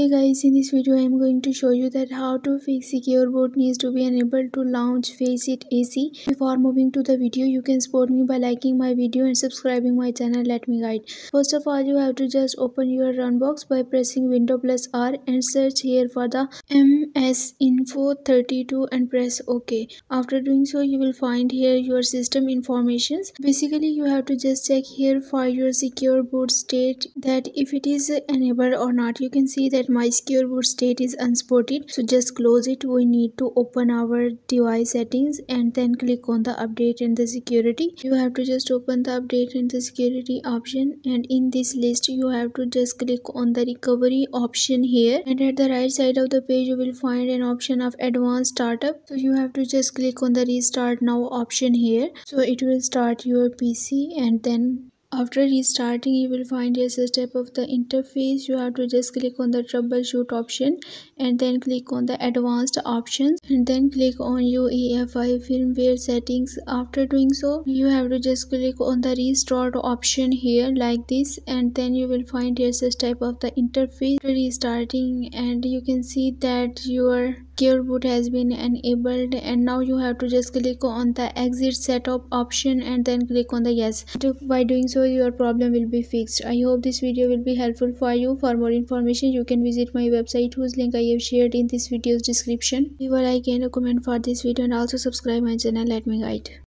Hey guys, in this video I am going to show you that how to fix secure boot needs to be enabled to launch Faceit AC. Before moving to the video, you can support me by liking my video and subscribing my channel Let Me Guide. First of all, you have to just open your run box by pressing Window plus R and search here for the MS Info 32 and press OK. After doing so, you will find here your system informations. Basically, you have to just check here for your secure boot state that if it is enabled or not. You can see that that my secure state is unsupported so just close it. We need to open our device settings and then click on the update and the security. You have to just open the update and the security option. And in this list you have to just click on the recovery option here. And at the right side of the page you will find an option of advanced startup. So you have to just click on the restart now option here. So it will start your pc and then after restarting you will find a step of the interface. You have to just click on the troubleshoot option and then click on the advanced options and then click on UEFI firmware settings. After doing so you have to just click on the restart option here like this and then you will find a step of the interface. Restarting and you can see that your secure boot has been enabled and now you have to just click on the exit setup option and then click on the yes. By doing so your problem will be fixed. I hope this video will be helpful for you. For more information you can visit my website whose link i have shared in this video's description. Leave a like and a comment for this video and also subscribe my channel let me guide